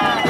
Yeah.